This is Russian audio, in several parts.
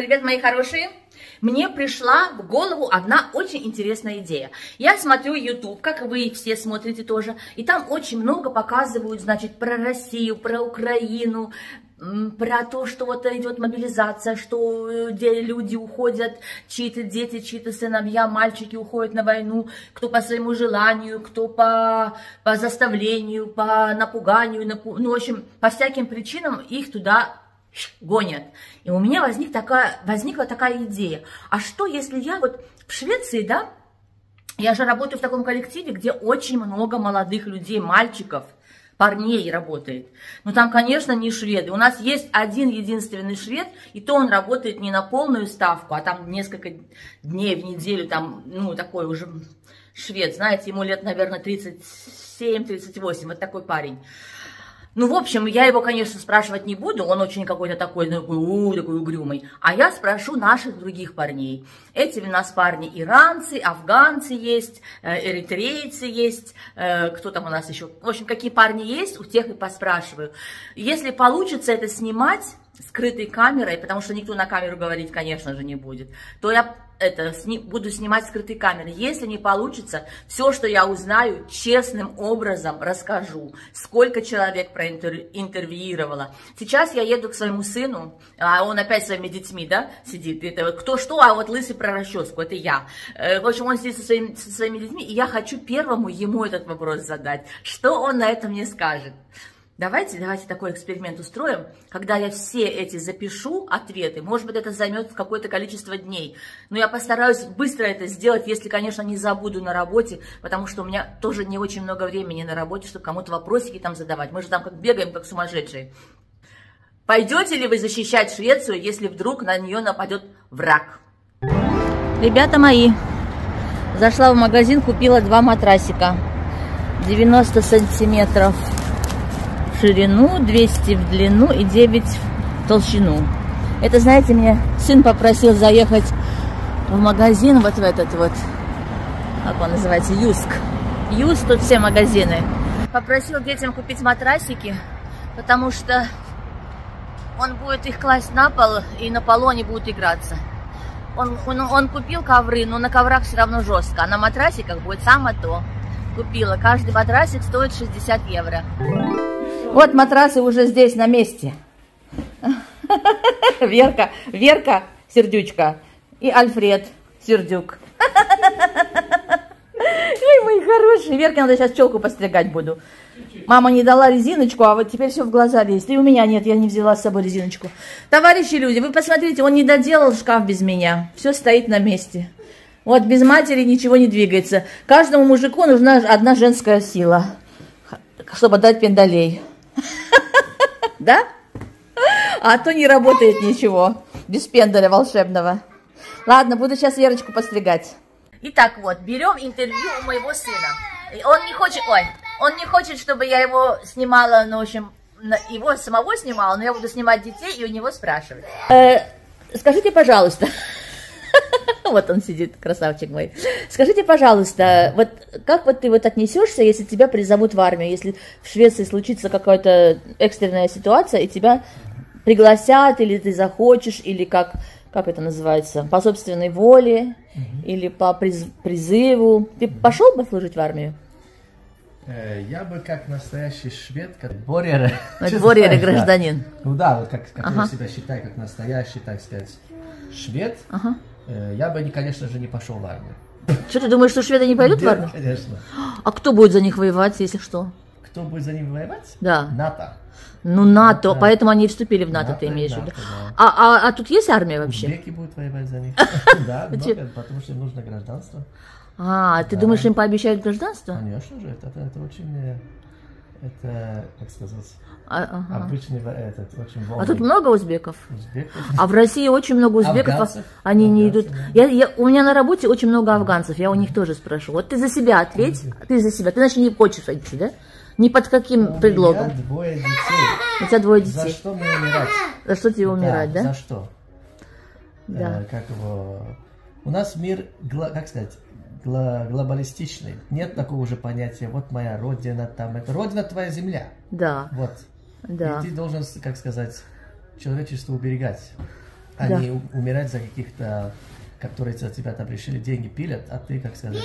Привет, мои хорошие! Мне пришла в голову одна очень интересная идея. Я смотрю YouTube, как вы все смотрите тоже, и там очень много показывают, значит, про Россию, про Украину, про то, что вот идет мобилизация, что где люди уходят, чьи-то дети, чьи-то сыновья, мальчики уходят на войну, кто по своему желанию, кто по, по заставлению, по напуганию, напу... ну, в общем, по всяким причинам их туда гонят. И у меня возник такая, возникла такая идея. А что, если я вот в Швеции, да, я же работаю в таком коллективе, где очень много молодых людей, мальчиков – парней работает. Но там, конечно, не шведы. У нас есть один единственный швед, и то он работает не на полную ставку, а там несколько дней в неделю, там, ну, такой уже швед, знаете, ему лет, наверное, 37-38, вот такой парень. Ну, в общем, я его, конечно, спрашивать не буду, он очень какой-то такой, такой, у, такой угрюмый. А я спрошу наших других парней. Эти у нас парни иранцы, афганцы есть, э, эритрейцы есть, э, кто там у нас еще. В общем, какие парни есть, у тех и поспрашиваю. Если получится это снимать скрытой камерой, потому что никто на камеру говорить, конечно же, не будет, то я это, сни, буду снимать скрытой камерой. Если не получится, все, что я узнаю, честным образом расскажу. Сколько человек проинтервьюировала. Сейчас я еду к своему сыну, а он опять своими детьми, да, сидит. Это вот кто что, а вот лысый про расческу, это я. Э, в общем, он сидит со своими, со своими детьми, и я хочу первому ему этот вопрос задать. Что он на это мне скажет? Давайте, давайте такой эксперимент устроим, когда я все эти запишу ответы, может быть, это займет какое-то количество дней, но я постараюсь быстро это сделать, если, конечно, не забуду на работе, потому что у меня тоже не очень много времени на работе, чтобы кому-то вопросики там задавать. Мы же там как бегаем, как сумасшедшие. Пойдете ли вы защищать Швецию, если вдруг на нее нападет враг? Ребята мои, зашла в магазин, купила два матрасика. 90 сантиметров ширину, 200 в длину и 9 в толщину. Это, знаете, мне сын попросил заехать в магазин, вот в этот вот, как он называется, Юск. Юск, тут все магазины. Попросил детям купить матрасики, потому что он будет их класть на пол, и на полу они будут играться. Он, он, он купил ковры, но на коврах все равно жестко, а на матрасиках будет самое то. Купила. Каждый матрасик стоит 60 евро. Вот матрасы уже здесь, на месте. Верка, Верка, Сердючка и Альфред, Сердюк. Ой, мои хорошие. Верке надо сейчас челку постригать буду. Мама не дала резиночку, а вот теперь все в глаза лезет. И у меня нет, я не взяла с собой резиночку. Товарищи люди, вы посмотрите, он не доделал шкаф без меня. Все стоит на месте. Вот без матери ничего не двигается. Каждому мужику нужна одна женская сила, чтобы дать пендалей. Да? А то не работает ничего. Без пендаля волшебного. Ладно, буду сейчас Верочку постригать. Итак, вот, берем интервью у моего сына. Он не хочет, ой, он не хочет, чтобы я его снимала, ну, в общем, его самого снимала, но я буду снимать детей и у него спрашивать. Э, скажите, пожалуйста, Вот он сидит, красавчик мой. Скажите, пожалуйста, вот как вот ты вот отнесешься, если тебя призовут в армию, если в Швеции случится какая-то экстренная ситуация, и тебя пригласят, или ты захочешь, или как, как это называется, по собственной воле, угу. или по приз, призыву. Ты пошел бы служить в армию? Э, я бы как настоящий швед, как борьер. Борьер и гражданин. Да. Ну да, вот как, как ага. себя считаю, как настоящий, так сказать, швед. Ага. Э, я бы, конечно же, не пошел в армию. Что ты думаешь, что шведы не пойдут в армию? конечно. А кто будет за них воевать, если что? Кто будет за них воевать? Да. НАТО. Ну, НАТО, да. поэтому они и вступили в НАТО, НАТО ты имеешь в виду. Да. А, а, а тут есть армия вообще? Узбеки будут воевать за них. Да, потому что им нужно гражданство. А, ты думаешь, им пообещают гражданство? Конечно же, это очень, э, это, как сказать, а, ага. Обычный этот, очень волный. А тут много узбеков? Узбеков. А в России очень много узбеков, афганцев, они афганцев, не идут. Да. Я, я, у меня на работе очень много афганцев, я у них тоже спрошу. Вот ты за себя ответь, ты за себя, ты значит не хочешь идти, да? Ни под каким у предлогом? У меня двое детей. У тебя двое детей. За что мне умирать? За что тебе умирать, да? За что? Да. Э, как его... У нас мир, как сказать, глобалистичный. Нет такого же понятия, вот моя родина там, это родина твоя земля. Да. Вот. Да. И ты должен, как сказать, человечество уберегать. а Да. не умирать за каких-то, которые за тебя там решили, деньги пилят, а ты, как сказать,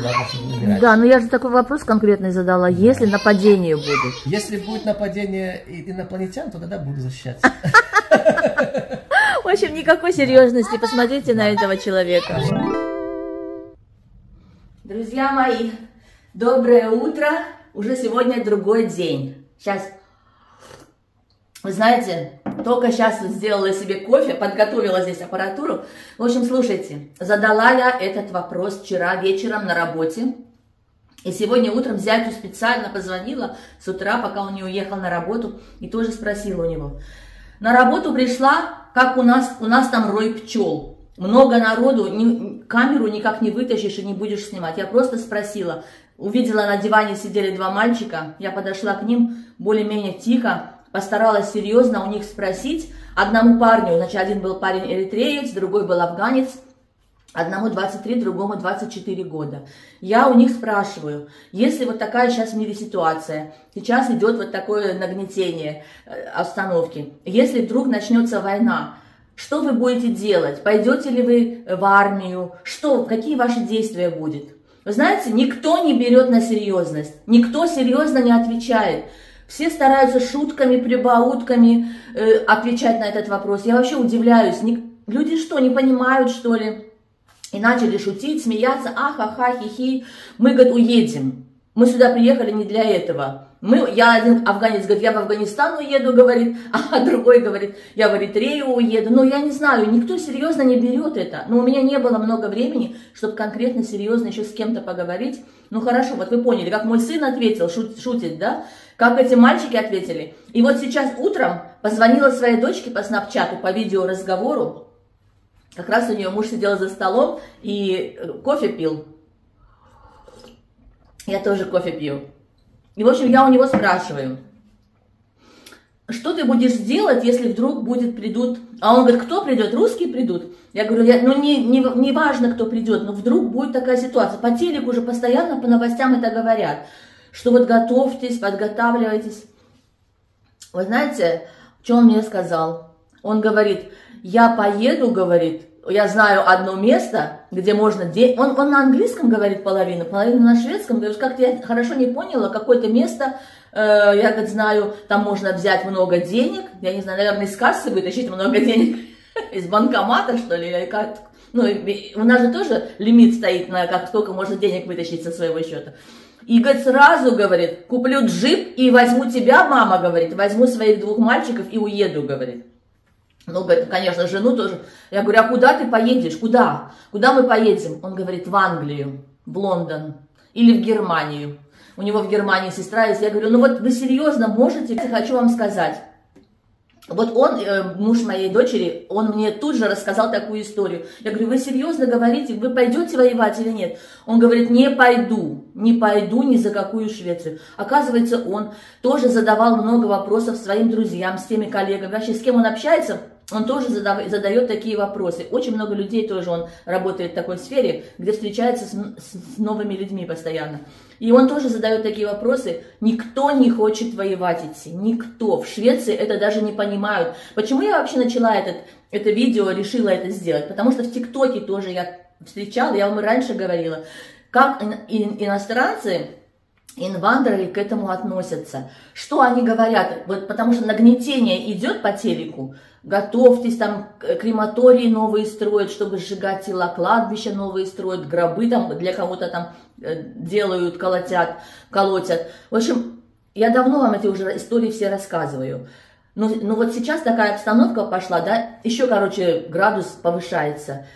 главное. Да, но я же такой вопрос конкретный задала. Если нападение будет? Если будет нападение инопланетян, то тогда буду защищаться. В общем, никакой серьезности. Посмотрите на этого человека. Друзья мои, доброе утро. Уже сегодня другой день. Сейчас, вы знаете, только сейчас сделала себе кофе, подготовила здесь аппаратуру. В общем, слушайте, задала я этот вопрос вчера вечером на работе. И сегодня утром зятю специально позвонила с утра, пока он не уехал на работу, и тоже спросила у него. На работу пришла, как у нас, у нас там рой пчел. Много народу, ни- камеру никак не вытащишь и не будешь снимать. Я просто спросила, увидела на диване сидели два мальчика, я подошла к ним более-менее тихо, постаралась серьезно у них спросить. Одному парню, значит, один был парень эритреец, другой был афганец, Одному 23, другому 24 года. Я у них спрашиваю, если вот такая сейчас в мире ситуация, сейчас идет вот такое нагнетение э, обстановки, если вдруг начнется война, что вы будете делать? Пойдете ли вы в армию? Что, какие ваши действия будут? Вы знаете, никто не берет на серьезность, никто серьезно не отвечает. Все стараются шутками, прибаутками э, отвечать на этот вопрос. Я вообще удивляюсь. Ник- Люди что, не понимают, что ли? И начали шутить, смеяться, ахаха, хихи. Мы, говорит, уедем. Мы сюда приехали не для этого. Мы, я один афганец говорит, я в Афганистан уеду, говорит, а другой говорит, я в Эритрею уеду. Но я не знаю, никто серьезно не берет это. Но у меня не было много времени, чтобы конкретно серьезно еще с кем-то поговорить. Ну хорошо, вот вы поняли, как мой сын ответил, шут- шутит, да? Как эти мальчики ответили. И вот сейчас утром позвонила своей дочке по снапчату, по видеоразговору, как раз у нее муж сидел за столом и э, кофе пил. Я тоже кофе пью. И, в общем, я у него спрашиваю, что ты будешь делать, если вдруг будет придут... А он говорит, кто придет? Русские придут. Я говорю, я, ну не, не, не важно, кто придет, но вдруг будет такая ситуация. По телеку уже постоянно, по новостям это говорят, что вот готовьтесь, подготавливайтесь. Вы знаете, что он мне сказал? Он говорит, я поеду, говорит, я знаю одно место, где можно... де- Он, он на английском говорит половину, половину на шведском. Говорит, как-то я хорошо не поняла, какое-то место, э, я говорит, знаю, там можно взять много денег, я не знаю, наверное, из кассы вытащить много денег, из банкомата, что ли, или как... Ну, у нас же тоже лимит стоит на как сколько можно денег вытащить со своего счета. И, говорит, сразу, говорит, куплю джип и возьму тебя, мама, говорит, возьму своих двух мальчиков и уеду, говорит. Ну, говорит, конечно, жену тоже. Я говорю, а куда ты поедешь? Куда? Куда мы поедем? Он говорит, в Англию, в Лондон или в Германию. У него в Германии сестра есть. Я говорю, ну вот вы серьезно можете? Я хочу вам сказать. Вот он, э, муж моей дочери, он мне тут же рассказал такую историю. Я говорю, вы серьезно говорите, вы пойдете воевать или нет? Он говорит, не пойду, не пойду ни за какую Швецию. Оказывается, он тоже задавал много вопросов своим друзьям, с теми коллегами. Вообще, с кем он общается, он тоже задает такие вопросы. Очень много людей тоже, он работает в такой сфере, где встречается с, м- с новыми людьми постоянно. И он тоже задает такие вопросы. Никто не хочет воевать идти. Никто. В Швеции это даже не понимают. Почему я вообще начала этот, это видео, решила это сделать? Потому что в ТикТоке тоже я встречала, я вам и раньше говорила, как ин- ин- иностранцы инвандеры к этому относятся. Что они говорят? Вот потому что нагнетение идет по телеку. Готовьтесь, там крематории новые строят, чтобы сжигать тела, кладбища новые строят, гробы там для кого-то там э, делают, колотят, колотят. В общем, я давно вам эти уже истории все рассказываю. Но, но вот сейчас такая обстановка пошла, да, еще, короче, градус повышается.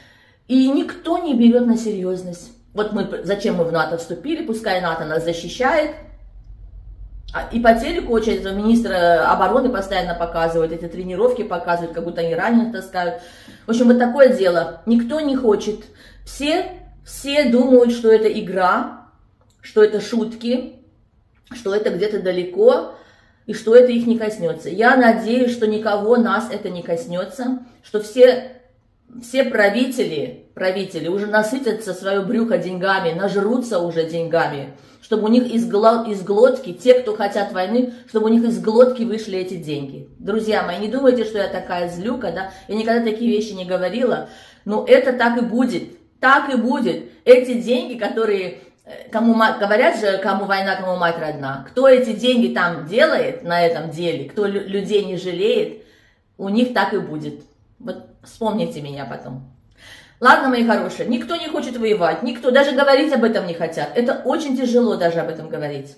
И никто не берет на серьезность. Вот мы, зачем мы в НАТО вступили, пускай НАТО нас защищает. А- И по телеку это министра обороны постоянно показывают, эти тренировки показывают, как будто они раненых таскают. В общем, вот такое дело. Никто не хочет. Все, все думают, что это игра, что это шутки, что это где-то далеко, и что это их не коснется. Я надеюсь, что никого нас это не коснется, что все все правители, правители уже насытятся свое брюхо деньгами, нажрутся уже деньгами, чтобы у них из, гло, из глотки, те, кто хотят войны, чтобы у них из глотки вышли эти деньги. Друзья мои, не думайте, что я такая злюка, да, я никогда такие вещи не говорила, но это так и будет, так и будет. Эти деньги, которые э, кому говорят же, кому война, кому мать родна. Кто эти деньги там делает на этом деле, кто людей не жалеет, у них так и будет. Вот вспомните меня потом. Ладно, мои хорошие, никто не хочет воевать, никто, даже говорить об этом не хотят. Это очень тяжело даже об этом говорить.